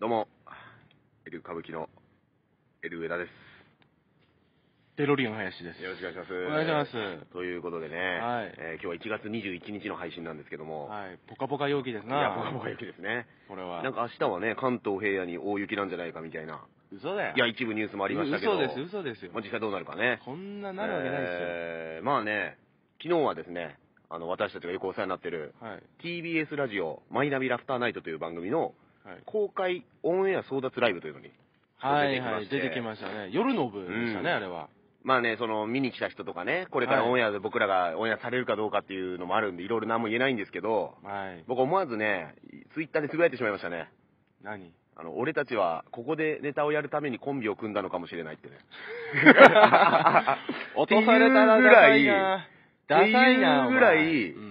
どうも、エル歌舞伎のエル上田です。テロリアン林です。よろしくお願いします。お願いしますということでね、はいえー今日は1月21日の配信なんですけども、はい、ポカポカ陽気ですいな。や、ぽかぽか気ですね。これは。なんか明日はね、関東平野に大雪なんじゃないかみたいな、嘘だよ。いや、一部ニュースもありましたけど、嘘です、嘘ですよまあ、。実際どうなるかね。こんななるわけないですよ。えーまあね、昨日はですね、あの、私たちがよくお世話になってる、はい。TBS ラジオ、マイナビラフターナイトという番組のはい。公開オンエア争奪ライブというのに、はいはい、出てきましたね。夜の部でしたね、うんあれは。まあね、その見に来た人とかね、これからはいオンエアで僕らがオンエアされるかどうかっていうのもあるんで、いろいろ何も言えないんですけど、はい。僕思わずね、ツイッターでつぶやいてしまいましたね。何？あの、俺たちはここでネタをやるためにコンビを組んだのかもしれないってね。落とされたらダサいな。ダサいな。っていうぐらいうん。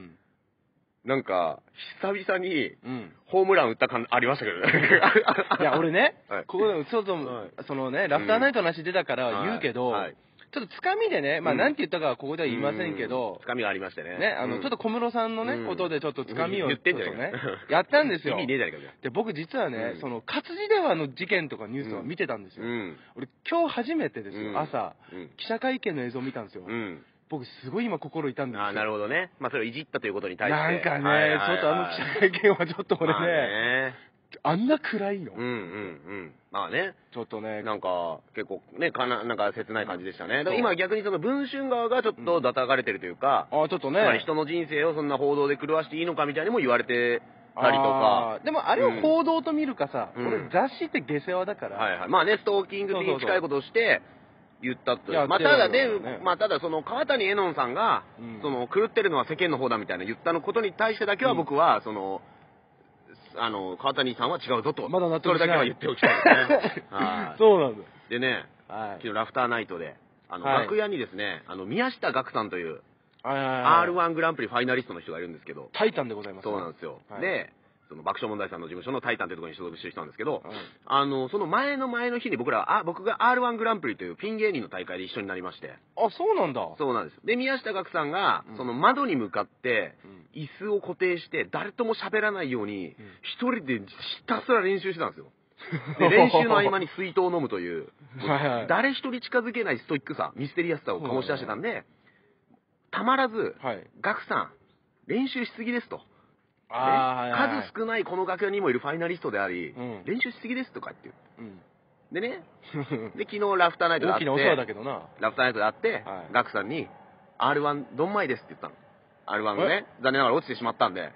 なんか、久々にうん。ホームラン打った感ありましたけどね。いや、俺ね、はいここで、ちょっと、はいそのね、ラフターナイトの話出たから言うけど、はいはいちょっとつかみでね、まあ、うんなんて言ったかはここでは言いませんけどつ、かみがありましてね。ね、あの、うんちょっと小室さんのね、うんことでちょっとつかみを、ね やったんですよで、僕実はね、うんその、活字電話の事件とかニュースとか見てたんですあ。よ。うん。俺、今日初めてですよ、うん朝、うん。記者会見の映像を見たんですよ。うん。僕、すごい今心痛んでるんですよ。ああ、なるほどね。まあ、それをいじったということに対して。なんかね、はいはいはいちょっとあの記者会見はちょっと俺まあね、ね。あんな暗いの、うんうんうん。まあね。ちょっとね、なんか、結構ね、かな、なんか切ない感じでしたね。今逆にその文春側がちょっと叩かれてるというか、あちょっとね、つまり人の人生をそんな報道で狂わしていいのかみたいにも言われてたりとか。でもあれを報道と見るかさ、うん俺雑誌って下世話だから、はいはい。まあね、ストーキングに近いことをして、言ったという。いやまあただでっていうのはね、まあただその川谷絵音さんが、うん。その狂ってるのは世間の方だみたいな言ったのことに対してだけは僕は、その、あの、川谷さんは違うぞと。まだ納得しない。それだけは言っておきたいですね。はい。そうなんだ。でね、はい。昨日ラフターナイトで、あの、はい。楽屋にですね、あの、宮下岳さんという、はいはいはい。R1 グランプリファイナリストの人がいるんですけど、タイタンでございますそうなんですよ。はい。で、その爆笑問題さんの事務所のタイタンというところに所属してる人なんですけど、うんあの、その前の前の日に僕らは、あ、僕が R1 グランプリというピン芸人の大会で一緒になりまして、あそうなんだ。そうなんです。で、宮下岳さんがうん、その窓に向かってうん、椅子を固定して、誰とも喋らないようにん、一人でひたすら練習してたんですよ。で、練習の合間に水筒を飲むという、誰一人近づけないストイックさ、ミステリアスさを醸し出してたんで、たまらず、はい。ガクさん、練習しすぎですと。数少ないこの楽屋にもいるファイナリストであり、うん。練習しすぎですとかって言う。うん。でね、で、昨日ラフターナイトで会って、大きなお世話だけどな。ラフターナイトで会って、はい。ガクさんに、R1 どんまいですって言ったの。R1 がね、残念ながら落ちてしまったんで。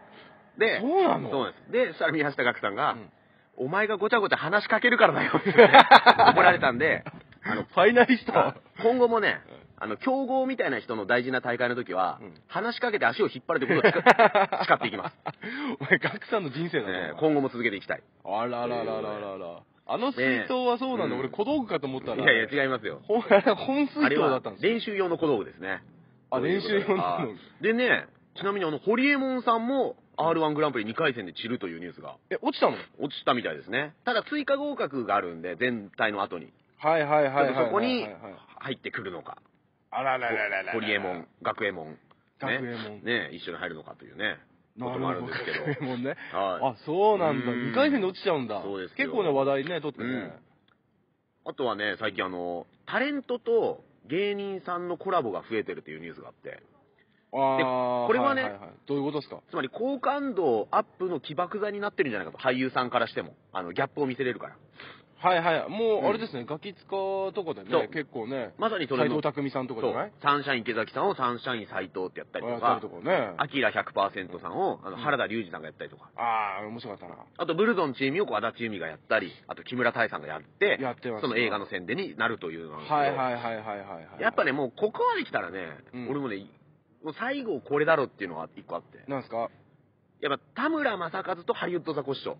で、そうなの？そうです。で、そしたら宮下岳さんが、うん。お前がごちゃごちゃ話しかけるからだよって 怒られたんで、あの、ファイナリスト？今後もね、あの、競合みたいな人の大事な大会の時は、うん話しかけて足を引っ張るということを誓 誓っていきます。お前ガクさんの人生だえーぞ、今後も続けていきたい。あららららららあの水筒はそうなんだ、ね俺小道具かと思ったらいやいや、違いますよ。本水筒だったんですよ練習用の小道具ですね。あ練習用のはいでね、ちなみにあの、ホリエモンさんも R1 グランプリ2回戦で散るというニュースがえ落ちたの？落ちたみたいですね。ただ追加合格があるんで、全体の後に。はいはいはいはいはいちょっとそこに入ってくるのか。あらららららホリエモン、学エモン。学エモン。ね、一緒に入るのかというね、こともあなるんですけど。学エモンね。はい。あそうなんだ。うん。2回戦で落ちちゃうんだ。そうですよ。結構ね話題ね取ってね。あとはね、最近あの、タレントと芸人さんのコラボが増えてるっていうニュースがあって、ああこれはねいいい。どういうことですか？つまり好感度アップの起爆剤になってるんじゃないかと、俳優さんからしても。あの、ギャップを見せれるから。はいはい。もうあれですねガキ使とかでそう。ね結構ねまさにそれの斎藤、匠さんとかじゃない、サンシャイン池崎さんをサンシャイン斎藤ってやったりとか。やったりと、かね。アキラ100%さんをあの原田龍二さんがやったりとか、ああ面白かったな。あとブルゾンチームをこう足立由美がやったり、あと木村多江さんがやって、やってますその映画の宣伝になるというのなんですけど、はいはいはいはいはいはいやっぱね、もうここまで来たらね、うん。俺もね、もう最後これだろっていうのが一個あって、なんですか？やっぱ田村正和とハリウッドザコシショウ。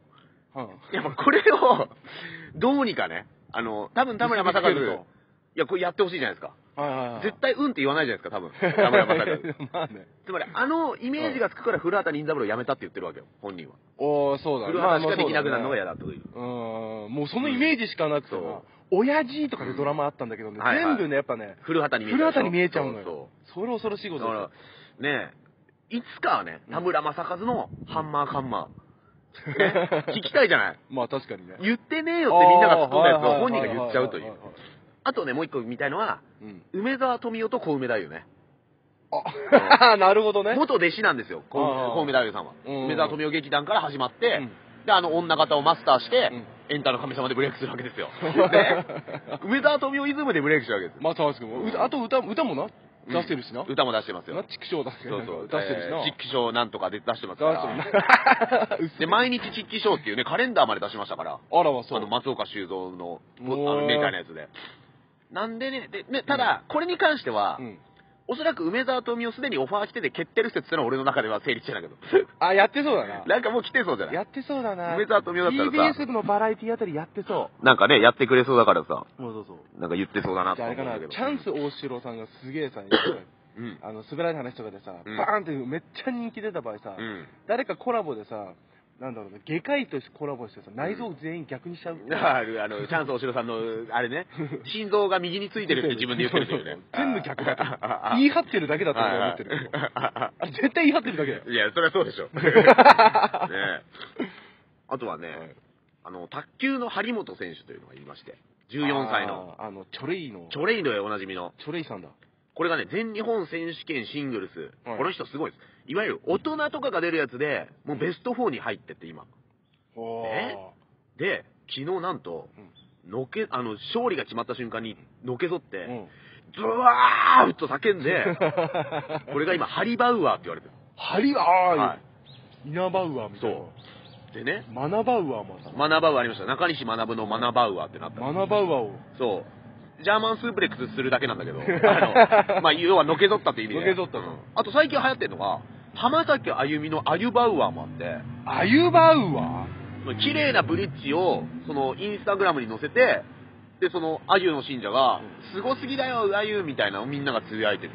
はやっぱこれを、どうにかね、あの、多分田村正和、い見せつけるや、これやってほしいじゃないですか。絶対うんって言わないじゃないですか、多分。田村正和。まあねつまり、あのイメージがつくから古畑任三郎を辞めたって言ってるわけよ、本人は。おおそうだね古畑しかできなくなるのがや嫌だという。うんもうそのイメージしかなくて親父とかでドラマあったんだけどね、全部ねやっぱね古畑に見え古ちゃうでしょ畑に見えちゃうのよそそれ恐ろしいこ。とでだかすら、ねえ、いつかはね、うん田村正和のハンマーカンマー。ね 聞きたいじゃない？まあ確かにね言ってねえよってみんなが突っ込んだやつを本人が言っちゃうという。あとね、もう一個見たいのは、うん。梅沢富美男と小梅太夫ね。あ、なるほどね。元弟子なんですよ、小梅太夫さんは。うん梅沢富美男劇団から始まって、うんで、あの、女型をマスターして、うんエンタの神様でブレイクするわけですよ。で、梅沢富美男イズムでブレイクしたわけですよ。まあ、確かに。うあと歌、歌もな、出してるしな。歌も出してますよな、。畜生だけ？そうそう。出してるしな。えー実機賞なんとかで出してます出から。で、毎日実機賞っていうね、カレンダーまで出しましたから。あらはそう。あの、松岡修造の、あの、メーカーのやつで。なんでね、で、ね、ただ、これに関しては、うん。おそらく梅沢富美男すでにオファー来てて決定る説ってのは俺の中では成立してないけど。あ、やってそうだな。なんかもう来てそうじゃない？やってそうだな。梅沢富美男だったらさ TBS のバラエティあたりやってそなんかね、やってくれそうだからさ、う。そうそうそう。なんか言ってそうだなとじゃああれかな、思うんだけど。チャンス大城さんがすげえさ、うん。あの、滑らない話とかでさ、うんバーンってめっちゃ人気出た場合さ、うん。誰かコラボでさ、なんだろうね、外科医としてコラボしてさ、内臓全員逆にしちゃう。あるあの、チャンス大城さんの、あれね、心臓が右についてるって自分で言ってるっていうね。全部逆だ言い張ってるだけだと俺は思ってるけど。あれ絶対言い張ってるだけだよ。いや、それはそうでしょ。ねえあとはね、あの、卓球の張本選手というのがいまして、14歳の、あの、チョレイの、チョレイドでおなじみの、チョレイさんだ。これがね、全日本選手権シングルス、はいこの人すごいです。いわゆる大人とかが出るやつで、もうベスト4に入ってって今。おえで、昨日なんと、のけ、あの、勝利が決まった瞬間にのけぞって、うん。ドワーッと叫んで、これが今、ハリバウアーって言われてる。ハリああ、はイナバウアーみたいな。でね、マナバウアーもさ。マナバウアーありました。中西学のマナバウアーってなった。マナバウアーを。そう。ジャーマンスープレックスするだけなんだけど、あの、まあ、要はのけぞったって意味で。のけぞったのうんあと最近流行ってるのが、浜崎あゆみのあゆバウアーもあって、アユバウア綺麗なブリッジを、その、インスタグラムに載せて、で、その、あゆの信者が、すごすぎだよ、あゆみたいなのをみんながつぶやいてる。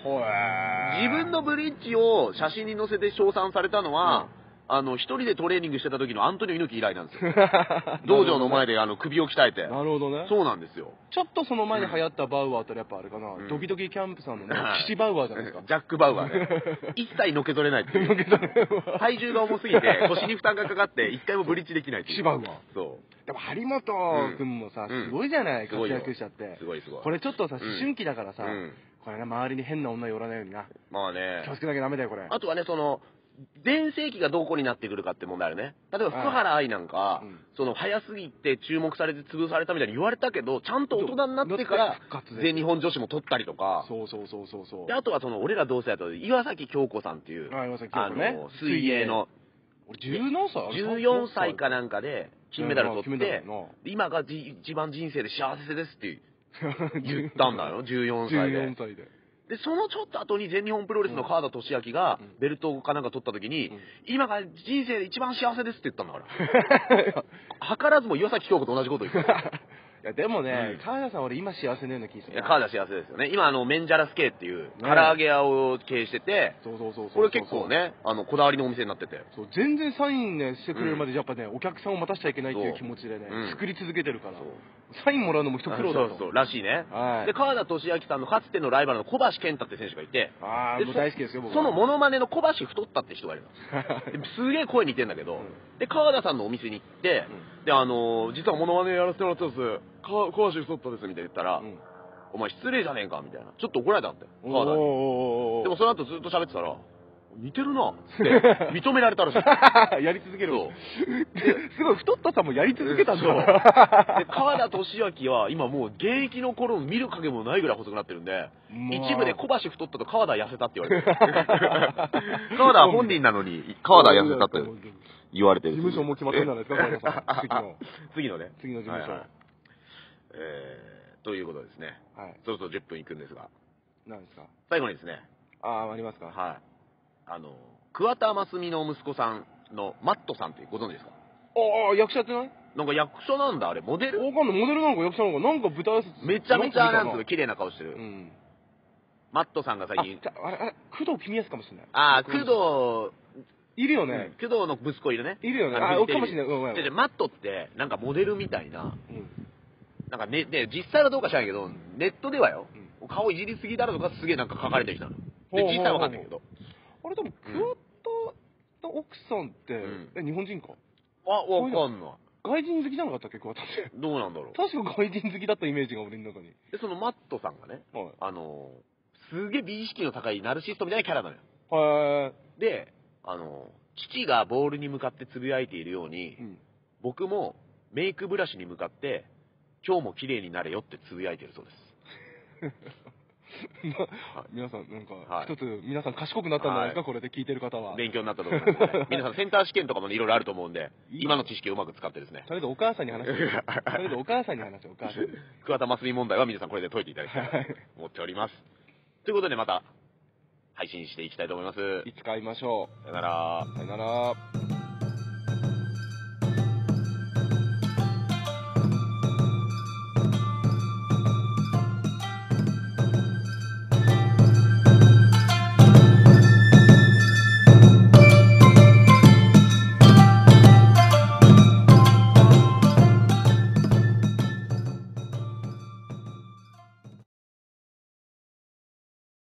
ーほえ自分のブリッジを写真に載せて称賛されたのは、あの、一人でトレーニングしてた時のアントニオ猪木以来なんですよ。道場の前で。であの首を鍛えて。なるほどね。そうなんですよ。ちょっとその前に流行ったバウアーってやっぱあれかな、うんドキドキキャンプさんのねはい、岸バウアーじゃないですか。ジャック・バウアーね。一切のけぞれないっていう。体重が重すぎて、腰に負担がかかって、一回もブリッジできないっていう。岸バウアー。そでも張本君もさ、うんすごいじゃない、活躍しちゃってう。。すごいすごい。これちょっとさ、うん思春期だからさ、うん。これね、周りに変な女寄らないようにな。まあね気を。つけなきゃダメだよ、これ。あとはね、その、全盛期がどこになってくるかって問題あるね。例えば福原愛なんか、うん。その早すぎて注目されて潰されたみたいに言われたけど、ちゃんと大人になってから全日本女子も取ったりとか、そうそうそうそうそう。であとはその俺ら同世代だと岩崎京子さんっていう、あ岩崎あ京子ね。の水泳の俺10何歳14歳かなんかで金メダル取金って今がじ一番人生で幸せですって 言ったんだよ、14歳で。14。歳で。で、そのちょっと後に全日本プロレスの川田俊明がうんベルトかなんか取った時に、うん今が人生で一番幸せですって言ったんだから。図らずも岩崎京子と同じこと言ってた。いや、でもねうん、川田さん俺今幸せのような気がするな。いや川田幸せですよね。今、あの、メンジャラスケっていう、ね唐揚げ屋を経営してて、そうそうそうそう。これ結構。ね、あの、こだわりのお店になってて。そう全然サインねしてくれるまでやっぱね、お客さんを待たしちゃいけないっていう気持ちでね、うん作り続けてるからそうサインもらうのも一苦労だとそうそう、らしいね。はいで、川田俊明さんのかつてのライバルの小橋健太って選手がいて、でああもう大好きですよ僕はそのモノマネの小橋太ったって人がいるの。ですげえ声似てんだけど、うんで、川田さんのお店に行って、で、あのー実はモノマネやらせてもらったんです。か小橋太ったですみたいな言ったら、うん。お前失礼じゃねえかみたいな。ちょっと怒られたんだよ、おー。川田に。でもその後ずっと喋ってたら、似てるな って認められたらしい。やり続ける。すごい太ったさもやり続けたんだ。で川田俊明は今もう現役の頃見る影もないぐらい細くなってるんで、まあ。一部で小橋太ったと川田痩せたって言われてる。川田は本人なのに川田痩せたって言われてる。事務所も決まったんじゃないですか次の。次のね。次の事務所えー、ということですね。はい。そろそろ10分いくんですが。何ですか？最後にですね。ああありますか？はい。あの桑田真澄の息子さんのマットさんってご存知ですか？ああ役者やってない？なんか役所なんだあれ。モデル？わかんない。モデルなのか役者なのかなんか舞台挨拶めちゃめちゃなんつう綺麗な顔してる、うん。マットさんが最あ近ああれあれ工藤公康かもしれない。ああ、工いるよ藤、ね工藤の息子いるね。いるよね。あかもしれないうん。マットって、なんかモデルみたいな、うんなんかね、ね、実際はどうか知らないけど、ネットではよ、顔いじりすぎだろとかすげえなんか書かれてきたの。で、実際わかんないけど。あれでも桑田の奥さんってうんえ日本人か？あ、わかんない。外人好きじゃなかったっけ、桑田って。どうなんだろう。確か外人好きだったイメージが俺の中に。で、そのマットさんがね、はい。あの、すげえ美意識の高いナルシストみたいなキャラなのよ。はで、あの、父がボールに向かってつぶやいているようにい。う、ん。僕もメイクブラシに向かって、今日も綺麗になれよってつぶやいてるそうです。ま皆さん、なんかは、い一つ、皆さん賢くなったんじゃないですか、はいこれで聞いてる方は。とり勉強になったと思います、は い皆さんセンター試験とかもね、いろいろあると思うんで、今の知識をうまく使ってですね、あえずお母さんに話して。とりあえずお母さんに話して、お母さんに。桑田真澄問題は皆さんこれで解いていただきたいはいと思っております。ということでまた配信していきたいと思います。いつか会いましょさよなら。う。さよなら。